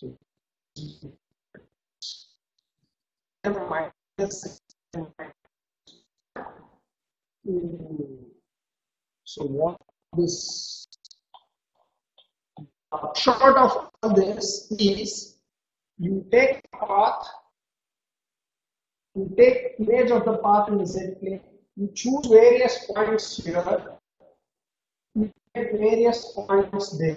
So, minus so what this short of all this is you take path, you take image of the path in the z plane, you choose various points here, you take various points there,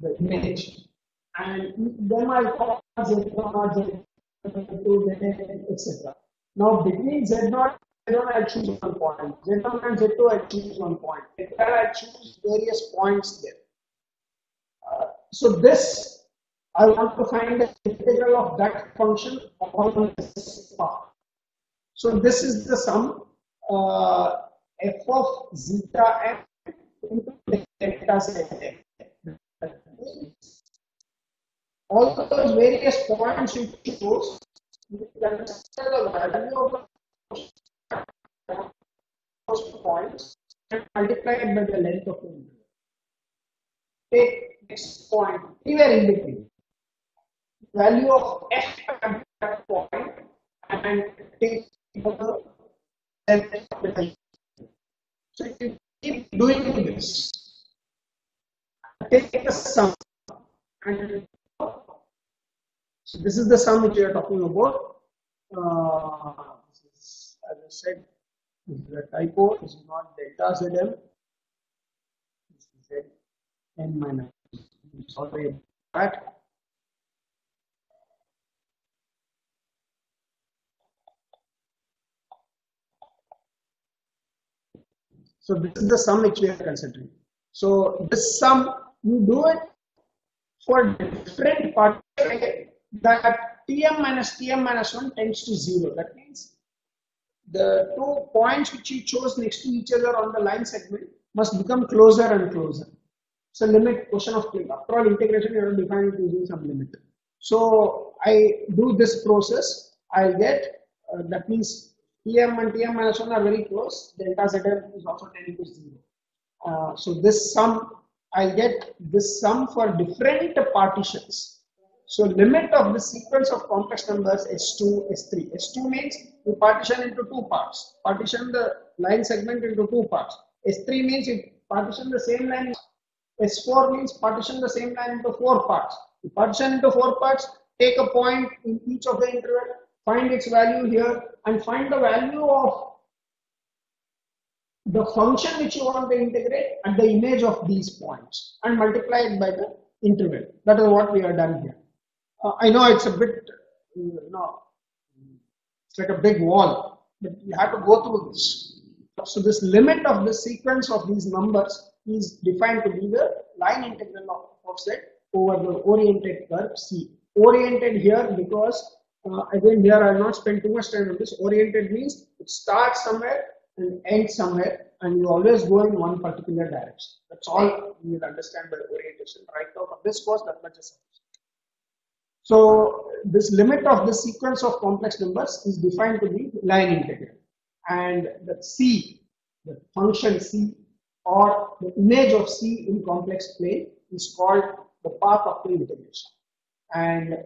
the image, and then I call z1 z2 etc. Now between z0 Z1 I choose one point, Z1 and Z2 I choose one point, i choose various points there. Uh, so this I want to find the integral of that function upon this path. So this is the sum uh, f of zeta f into delta z All those various points you choose, you can consider the value of those points and multiply it by the length of the interval. Take next point anywhere in between. Value of f at that point and take the length of the So you keep doing this. Take the sum and so this is the sum which we are talking about. Uh, is, as I said, this is a typo. This is not delta Zm. This is n minus. Sorry that. So this is the sum which we are considering. So this sum you do it for different parts that Tm minus Tm minus 1 tends to 0. That means the two points which you chose next to each other on the line segment must become closer and closer. So limit question of click. After all integration you have to define it using some limit. So I do this process, I get uh, that means Tm and Tm minus 1 are very close, delta Zm is also tending to 0. Uh, so this sum, I get this sum for different partitions so limit of the sequence of complex numbers S2, S3. S2 means you partition into two parts. Partition the line segment into two parts. S3 means you partition the same line. S4 means partition the same line into four parts. You partition into four parts, take a point in each of the interval, find its value here and find the value of the function which you want to integrate at the image of these points and multiply it by the interval. That is what we have done here. Uh, I know it's a bit, you know, it's like a big wall, but you have to go through this. So this limit of the sequence of these numbers is defined to be the line integral of offset over the oriented curve C. Oriented here because uh, again here I will not spend too much time on this. Oriented means it starts somewhere and ends somewhere and you always go in one particular direction. That's all you will understand by orientation. Right now for this course that much is so this limit of the sequence of complex numbers is defined to be line integral. And the C, the function C or the image of C in complex plane is called the path of the integration. And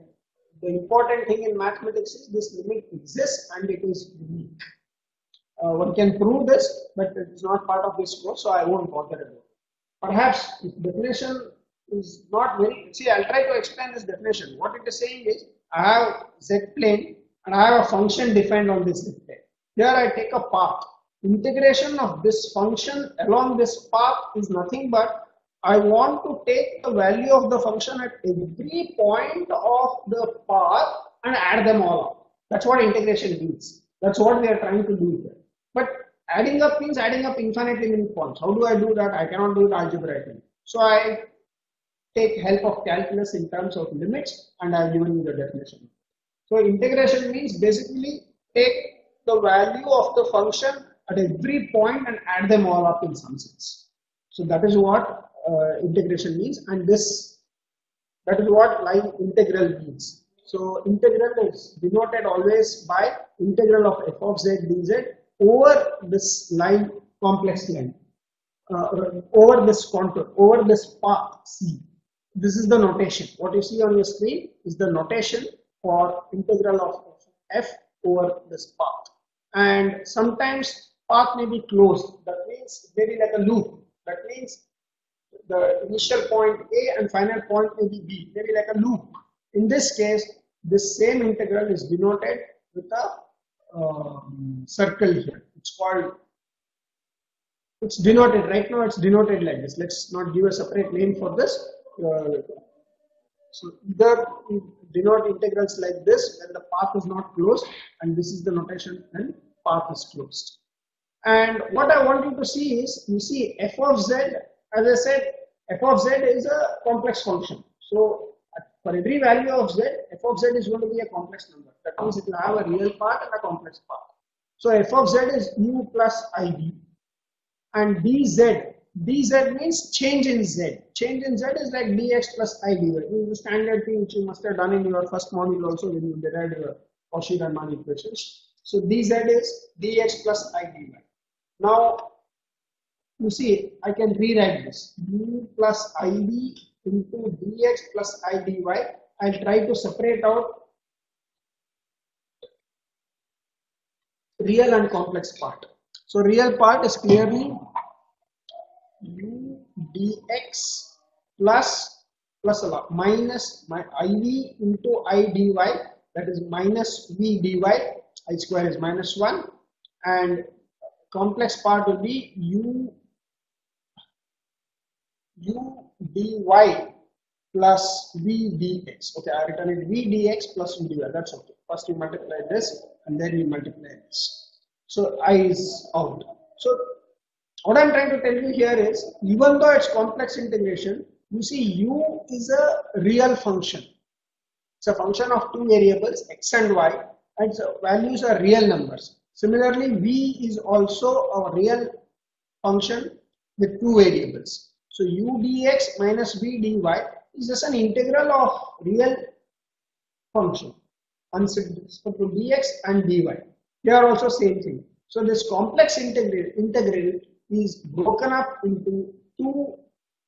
the important thing in mathematics is this limit exists and it is unique. Uh, one can prove this, but it's not part of this course, so I won't bother about it. Perhaps if definition is not very, see I'll try to explain this definition. What it is saying is I have z plane and I have a function defined on this z plane. Here I take a path. Integration of this function along this path is nothing but I want to take the value of the function at every point of the path and add them all up. That's what integration means. That's what we are trying to do here. But adding up means adding up infinitely many points. How do I do that? I cannot do it algebraically. So I take help of calculus in terms of limits and I have given you the definition. So integration means basically take the value of the function at every point and add them all up in some sense. So that is what uh, integration means and this that is what line integral means. So integral is denoted always by integral of f of z dz over this line complex line uh, over this contour over this path c this is the notation. What you see on your screen is the notation for integral of f over this path. And sometimes path may be closed. That means maybe like a loop. That means the initial point A and final point may be B, maybe like a loop. In this case, this same integral is denoted with a um, circle here. It's called, it's denoted, right now it's denoted like this. Let's not give a separate name for this. Uh, so either denote integrals like this when the path is not closed and this is the notation when path is closed. And what I want you to see is, you see f of z, as I said, f of z is a complex function. So for every value of z, f of z is going to be a complex number. That means it will have a real part and a complex part. So f of z is u plus ib. And dz, dz means change in z. Change in z is like dx plus i dy. This is the standard thing which you must have done in your first module also when you derived your Cauchy-Riemann equations. So dz is dx plus i dy. Now, you see, I can rewrite this u plus ib into dx plus i dy. I'll try to separate out real and complex part. So real part is clearly dx plus plus a lot minus my iv into i dy that is minus v dy i square is minus 1 and complex part will be u u dy plus v dx. Okay, I written it v dx plus v dy. That's okay. First you multiply this and then you multiply this. So i is out. So what I'm trying to tell you here is even though it's complex integration, you see u is a real function. It's a function of two variables x and y and so values are real numbers. Similarly, v is also a real function with two variables. So u dx minus v dy is just an integral of real function to dx and dy. They are also same thing. So this complex integral, integral is broken up into two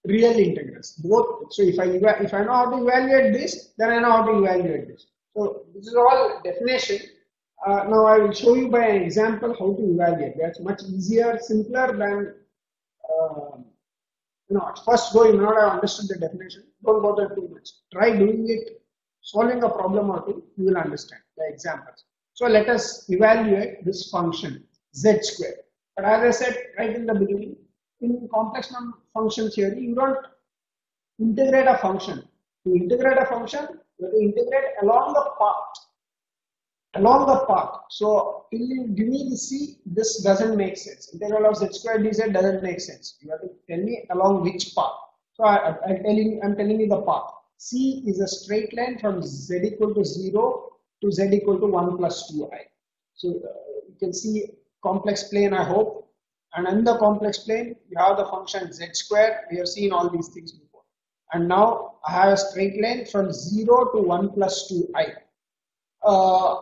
real integrals. Both. So if I if I know how to evaluate this, then I know how to evaluate this. So this is all definition. Uh, now I will show you by an example how to evaluate. That's much easier, simpler than uh, you know, at first go, you may not have understood the definition. Don't bother too much. Try doing it, solving a problem or two, you will understand the examples. So let us evaluate this function z squared. But as I said right in the beginning, in complex function theory, you don't integrate a function. To integrate a function, you have to integrate along the path along the path. So till you give me the c, this doesn't make sense. Integral of z squared dz doesn't make sense. You have to tell me along which path. So I, am telling I'm telling you the path. C is a straight line from z equal to 0 to z equal to 1 plus 2i. So uh, you can see complex plane I hope. And in the complex plane, you have the function z squared. We have seen all these things before. And now I have a straight line from 0 to 1 plus 2i. Uh,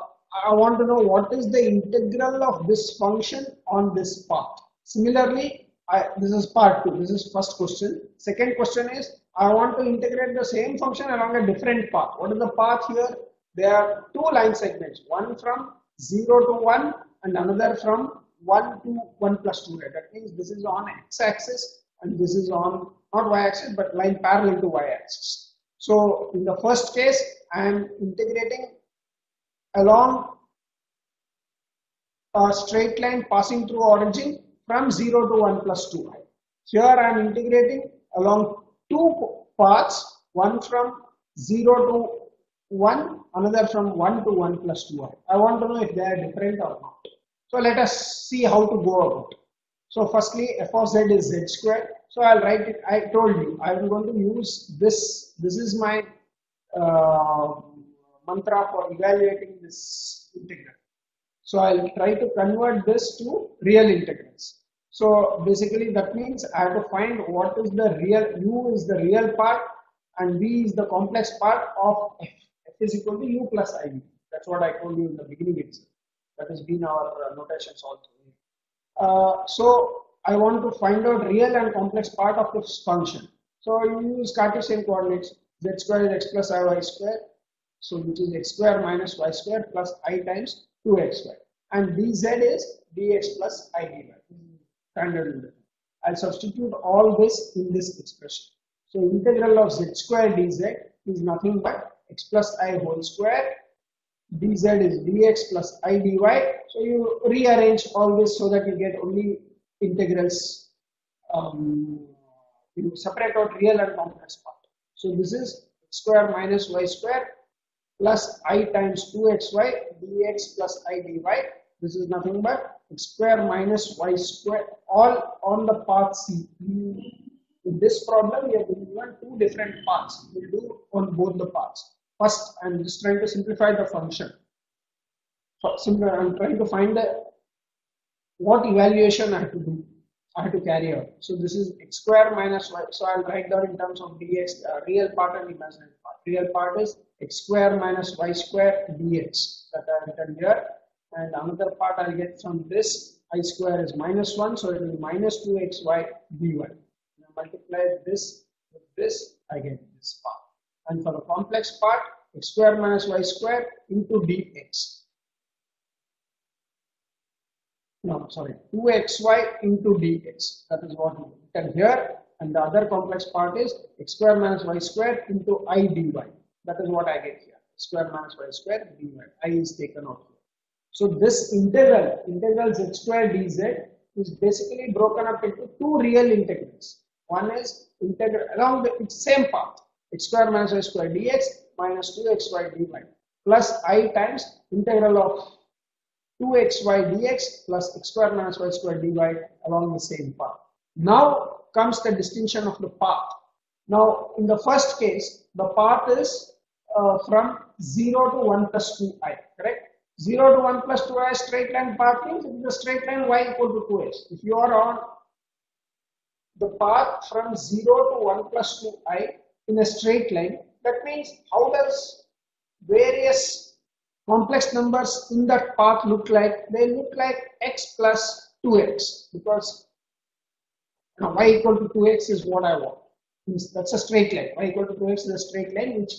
I want to know what is the integral of this function on this path. Similarly, I, this is part two. This is first question. Second question is, I want to integrate the same function along a different path. What is the path here? There are two line segments, one from 0 to 1 and another from 1 to 1 plus 2. Right? That means this is on x-axis and this is on not y-axis but line parallel to y-axis. So in the first case, I am integrating along a straight line passing through origin from 0 to 1 plus 2i. Here I am integrating along two paths, one from 0 to 1, another from 1 to 1 plus 2i. I want to know if they are different or not. So let us see how to go about it. So firstly, f of z is z squared. So I'll write it. I told you I'm going to use this. This is my uh, mantra for evaluating this integral. So I'll try to convert this to real integrals. So basically that means I have to find what is the real, u is the real part and v is the complex part of f. is equal to u plus iv. That's what I told you in the beginning itself. That has been our uh, notations. Uh, so I want to find out real and complex part of this function. So you use Cartesian coordinates. z square is x plus i y square. So which is x square minus y square plus i times 2xy. And dz is dx plus i dy. Standard I'll substitute all this in this expression. So integral of z square dz is nothing but x plus i whole square. dz is dx plus i dy. So you rearrange all this so that you get only integrals. Um, you separate out real and complex part. So this is square minus y square plus i times 2xy dx plus i dy. This is nothing but x square minus y square all on the path C. In this problem, we have given two different paths. We'll do on both the paths. First, I'm just trying to simplify the function. Simple, I'm trying to find the what evaluation I have to do. I have to carry out. So this is x square minus y. So I'll write down in terms of dx, uh, real part and imaginary part. Real part is x square minus y square dx that I written here. And another part I'll get from this i square is minus 1. So it will be minus 2xy dy. Multiply this with this, I get this part. And for the complex part, x square minus y square into dx. no sorry 2xy into dx. That is what we written here and the other complex part is x square minus y square into i dy. That is what i get here. Square minus y square dy. I is taken out here. So this integral integral z square dz is basically broken up into two real integrals. One is integral along the same path x square minus y square dx minus 2xy dy plus i times integral of 2xy dx plus x square minus y square dy along the same path. Now comes the distinction of the path. Now in the first case, the path is uh, from 0 to 1 plus 2i, correct? 0 to 1 plus 2i straight line path means a straight line y equal to 2x. If you are on the path from 0 to 1 plus 2i in a straight line, that means how does various complex numbers in that path look like? They look like x plus 2x because now y equal to 2x is what I want. That's a straight line. y equal to 2x is a straight line which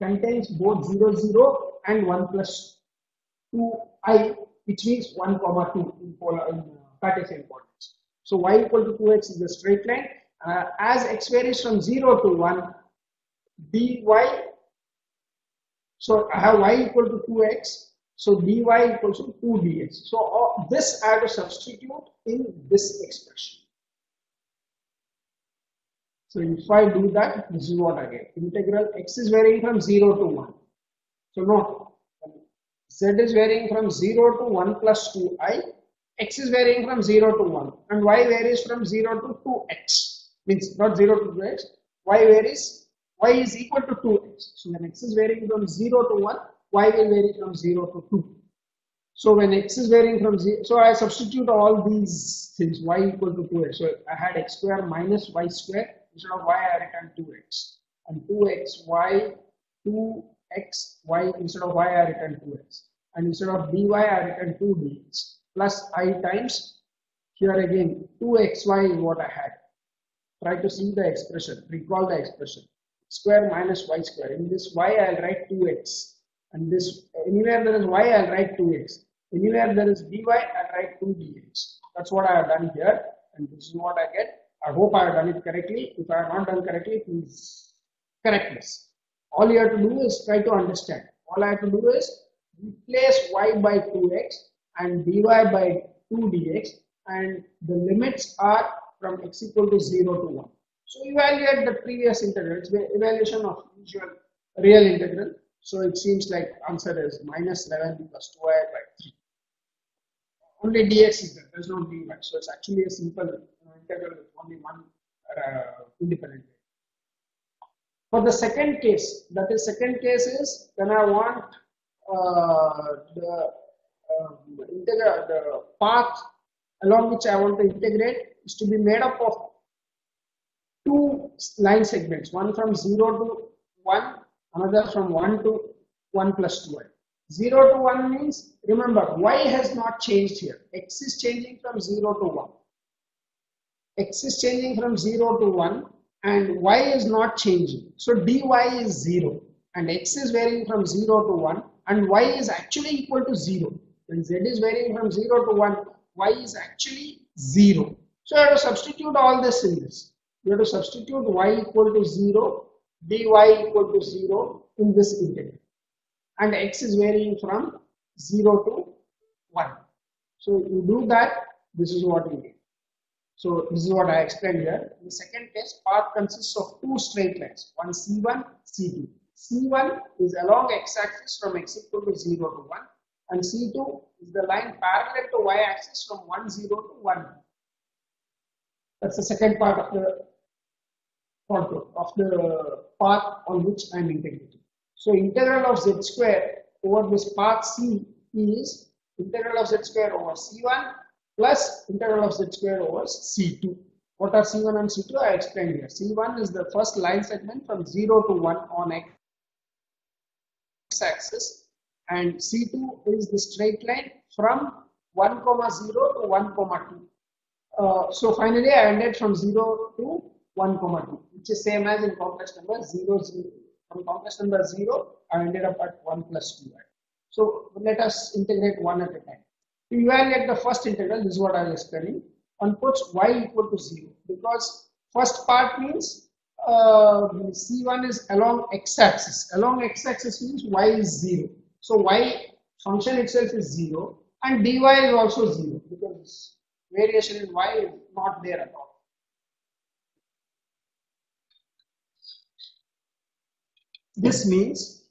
contains both 0, 0 and 1 plus 2i which means 1 comma 2 in polar in uh, Cartesian coordinates. So y equal to 2x is a straight line. Uh, as x varies from 0 to 1, dy so I have y equal to 2x. So dy equals to 2 dx. So uh, this I have to substitute in this expression. So if I do that, this is what I get. Integral x is varying from 0 to 1. So no, z is varying from 0 to 1 plus 2i. x is varying from 0 to 1. And y varies from 0 to 2x. Means not 0 to 2x. y varies y is equal to 2x. So when x is varying from 0 to 1, y will vary from 0 to 2. So when x is varying from 0, so I substitute all these things, y equal to 2x. So I had x square minus y square, instead of y I returned 2x. And 2x, y, 2x, y, instead of y I returned 2x. And instead of dy I returned 2 dx. Plus i times, here again, 2xy is what I had. Try to see the expression, recall the expression square minus y square. In this y, I'll write 2x. And this, anywhere there is y, I'll write 2x. Anywhere there is dy, I'll write 2 dx. That's what I have done here. And this is what I get. I hope I have done it correctly. If I have not done correctly, please correct this. All you have to do is try to understand. All I have to do is replace y by 2x and dy by 2 dx and the limits are from x equal to 0 to 1. So evaluate the previous integral, it's the evaluation of usual real integral. So it seems like answer is minus 11 plus 2i by 3. Only dx is there, there's no dy. So it's actually a simple integral with only one uh, independent For the second case, that is second case is when I want uh, the um, integral, the path along which I want to integrate is to be made up of two line segments, one from 0 to 1, another from 1 to 1 plus 2i. 0 to 1 means, remember, y has not changed here. x is changing from 0 to 1. x is changing from 0 to 1 and y is not changing. So dy is 0 and x is varying from 0 to 1 and y is actually equal to 0. When z is varying from 0 to 1, y is actually 0. So I have to substitute all this in this. You have to substitute y equal to 0, dy equal to 0 in this integral. And x is varying from 0 to 1. So you do that, this is what you get. So this is what I explained here. In the second case, path consists of two straight lines, one C1, C2. C1 is along x-axis from x equal to 0 to 1 and C2 is the line parallel to y-axis from 1, 0 to 1. That's the second part of the contour of the path on which I am integrating. So integral of z square over this path C is integral of z square over C1 plus integral of z square over C2. What are C1 and C2? I explained here. C1 is the first line segment from 0 to 1 on x-axis and C2 is the straight line from 1 comma 0 to 1 comma 2. Uh, so finally I ended from 0 to 1 comma 2 which is same as in complex number 0 0 from complex number 0 I ended up at 1 plus 2i so let us integrate one at a time to evaluate the first integral, this is what I was explaining. One puts y equal to 0 because first part means uh, c1 is along x-axis. Along x-axis means y is 0. So y function itself is 0 and dy is also 0 because variation in y is not there at all. This means,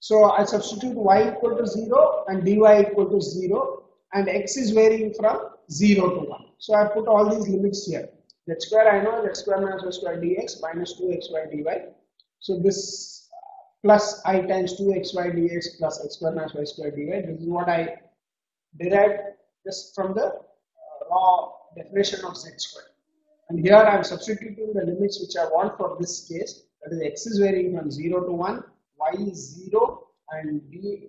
so I substitute y equal to 0 and dy equal to 0 and x is varying from 0 to 1. So I put all these limits here. z square I know z square minus y square dx minus 2xy dy. So this plus i times 2xy dx plus x square minus y square dy. This is what I derived just from the uh, raw definition of z square. And here I am substituting the limits which I want for this case. That is x is varying from 0 to 1, y is 0 and dy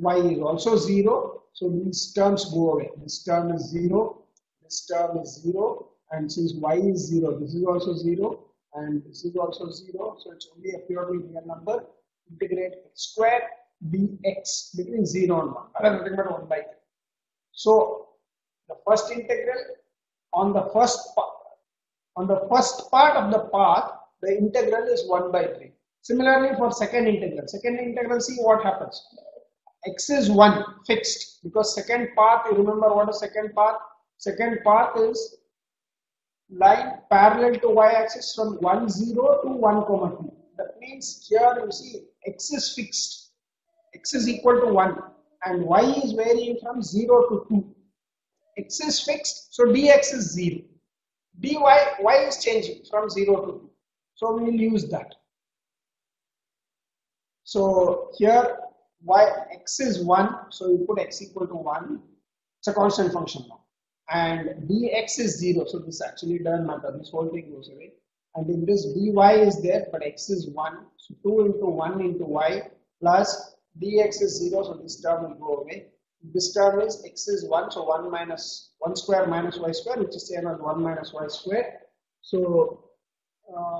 is also 0 so these terms go away. This term is 0, this term is 0, and since y is 0, this is also 0, and this is also 0, so it's only a purely real number. Integrate x square dx between 0 and 1. That is nothing but 1 by 3. So the first integral on the first part, on the first part of the path, the integral is 1 by 3. Similarly for second integral, second integral, see what happens. X is 1 fixed because second path you remember what is second path? Second path is line parallel to y-axis from 1 0 to 1 comma 2 that means here you see x is fixed. X is equal to 1 and y is varying from 0 to 2 x is fixed so dx is 0 dy y is changing from 0 to 2 so we will use that. So here y x is 1 so you put x equal to 1 it's a constant function now. And dx is 0 so this actually doesn't matter. This whole thing goes away. And in this dy is there but x is 1 so 2 into 1 into y plus dx is 0 so this term will go away. This term is x is 1 so 1 minus 1 square minus y square which is same as 1 minus y square. So uh,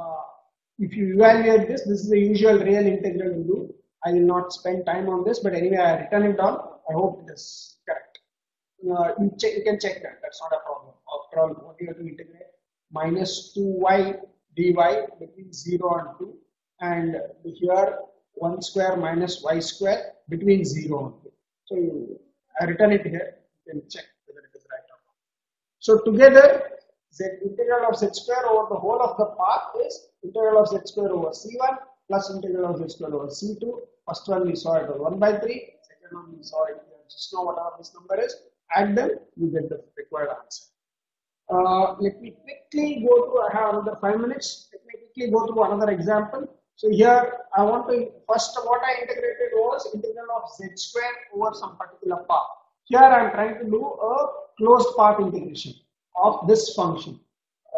if you evaluate this this is the usual real integral you do I will not spend time on this, but anyway, I written it down. I hope it is correct. Uh, you, check, you can check that. That's not a problem. After all, what you have to integrate minus 2y dy between 0 and 2, and here 1 square minus y square between 0 and 2. So you, I written it here. You can check whether it is right or not. So together, z integral of z square over the whole of the path is integral of z square over c1 plus integral of z square over c2. First one we saw it was 1 by 3 second one we saw it just know whatever this number is. Add them, you get the required answer. Uh, let me quickly go through, I have another 5 minutes. Let me quickly go through another example. So here I want to, first what I integrated was integral of z square over some particular path. Here I am trying to do a closed path integration of this function.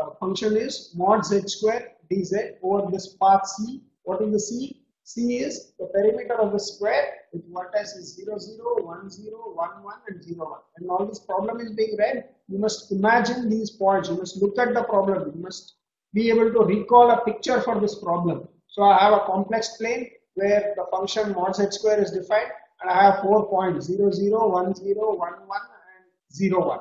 Uh, function is mod z square dz over this path c what is the C? C is the perimeter of the square with vertices 0, 0, 1, 0, 1, 1 and 0, 1. And all this problem is being read, you must imagine these points. You must look at the problem. You must be able to recall a picture for this problem. So I have a complex plane where the function mod z square is defined and I have four points 0, 0, 1, 0, 1, 1 and 0, 1.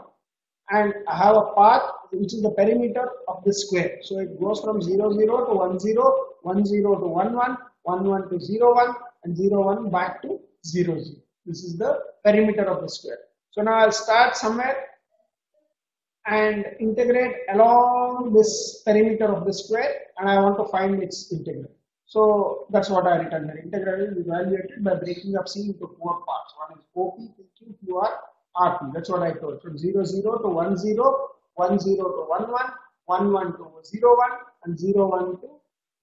And I have a path which is the perimeter of this square. So it goes from 0, 0 to 1, 0, 1, 0 to 1, 1, 1, 1 to 0, 1 and 0, 1 back to 0, 0. This is the perimeter of the square. So now I'll start somewhere and integrate along this perimeter of the square and I want to find its integral. So that's what I written here. Integral is evaluated by breaking up C into four parts. One is OP, PQ, QR, RP. That's what I told. From 0, 0 to 1, 0, 1, 0 to 1, 1, 1, 1 to 0, 1, and 0, 1 to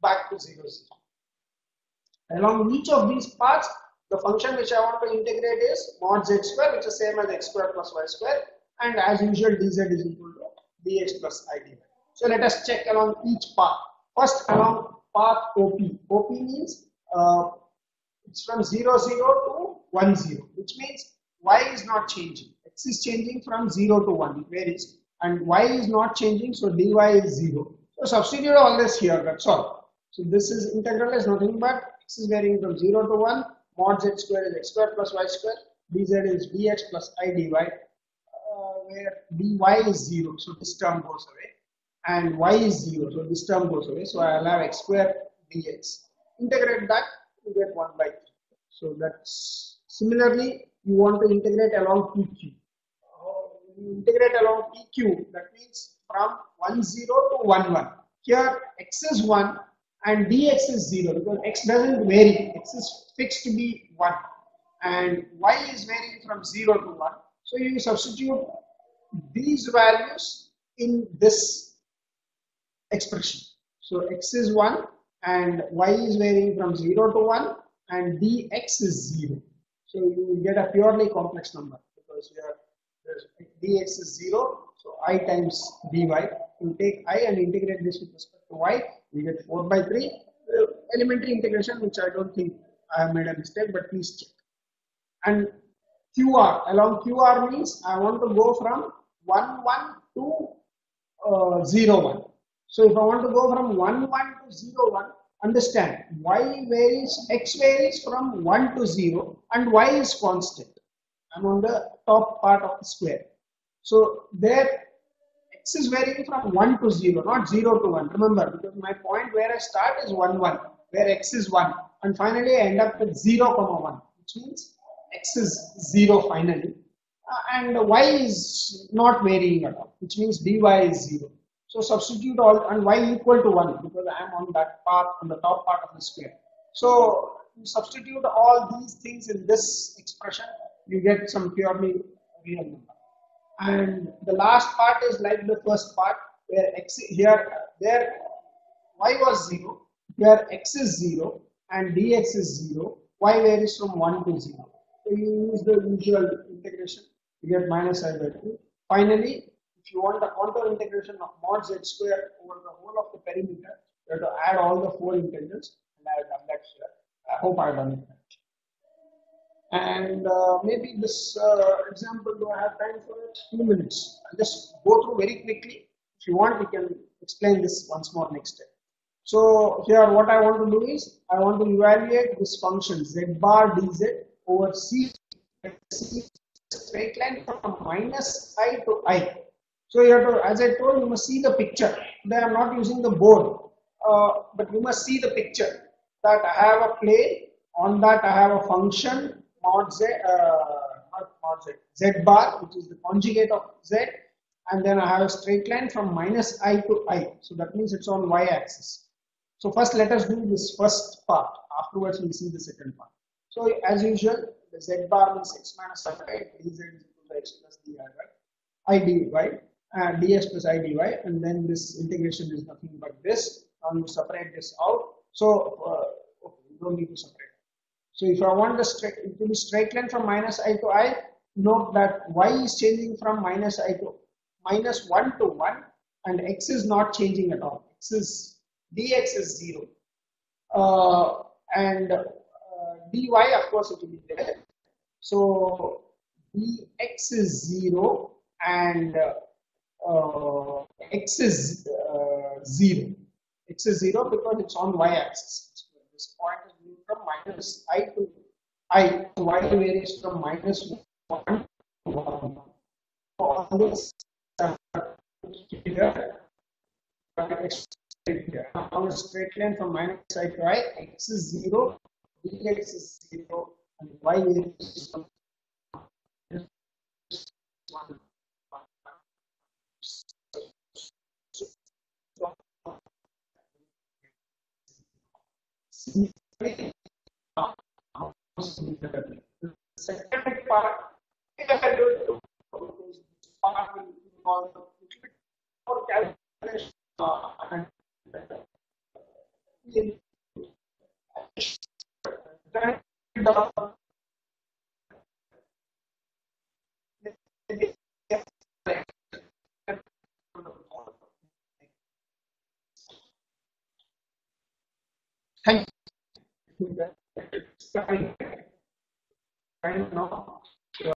back to 0, 0. Along each of these parts, the function which I want to integrate is mod z square, which is same as x square plus y square and as usual dz is equal to dx plus i dy. So let us check along each path. First along path OP. OP means uh, it's from 0, 0 to 1, 0, which means y is not changing. x is changing from 0 to 1, it varies, and y is not changing, so dy is 0. So substitute all this here, that's all. So this is integral is nothing but x is varying from 0 to 1, mod z square is x square plus y square, dz is dx plus i dy, uh, where dy is 0, so this term goes away, and y is 0, so this term goes away, so I'll have x square dx. Integrate that, you get 1 by 3. So that's similarly, you want to integrate along PQ. Uh, you integrate along PQ, that means from 1, 0 to 1, 1. Here, x is 1 and dx is 0 because x doesn't vary, x is fixed to be 1 and y is varying from 0 to 1. So you substitute these values in this expression. So x is 1 and y is varying from 0 to 1 and dx is 0. So you get a purely complex number because here dx is 0. So i times dy. You take i and integrate this with respect to y. You get 4 by 3. Uh, elementary integration which I don't think I have made a mistake but please check. And QR along QR means I want to go from 1 1 to uh, 0 1. So if I want to go from 1 1 to 0 1, understand y varies, x varies from 1 to 0 and y is constant. I'm on the top part of the square. So there x is varying from 1 to 0, not 0 to 1. Remember, because my point where I start is 1 1, where x is 1 and finally I end up with 0 comma 1, which means x is 0 finally uh, and y is not varying at all, which means dy is 0. So substitute all and y equal to 1 because I am on that part, on the top part of the square. So you substitute all these things in this expression, you get some purely real number. And the last part is like the first part where x here, there y was 0, here x is 0 and dx is 0, y varies from 1 to 0. So you use the usual integration you get minus i by 2. Finally, if you want the contour integration of mod z square over the whole of the perimeter, you have to add all the four integrals, and I have done that here. I hope I have done it right. And uh, maybe this uh, example, do I have time for it? Two minutes. I'll just go through very quickly. If you want, we can explain this once more next time. So here, what I want to do is, I want to evaluate this function z bar dz over c, c straight line from minus i to i. So you have to, as I told, you must see the picture. They are not using the board, uh, but you must see the picture that I have a plane. On that I have a function mod z, uh, not mod z, z bar, which is the conjugate of z, and then I have a straight line from minus i to i. So that means it's on y-axis. So first let us do this first part. Afterwards we'll see the second part. So as usual, the z bar means x minus i, right? dz is equal to x plus right? i dy, and ds plus i dy, and then this integration is nothing but this. Now you separate this out. So uh, okay, you don't need to separate. So if I want the straight, it will be straight line from minus i to i. Note that y is changing from minus i to minus 1 to 1 and x is not changing at all. x is dx is 0. Uh, and uh, dy of course it will be there. So dx is 0 and uh, x is uh, zero. X is zero because it's on y-axis. So this point is from minus i to i. So y varies from minus one to one. So on this uh, here, on a straight line from minus i to i, x is zero, dx is zero, and y varies from one. The second part, if I do part will involve a little bit more calculation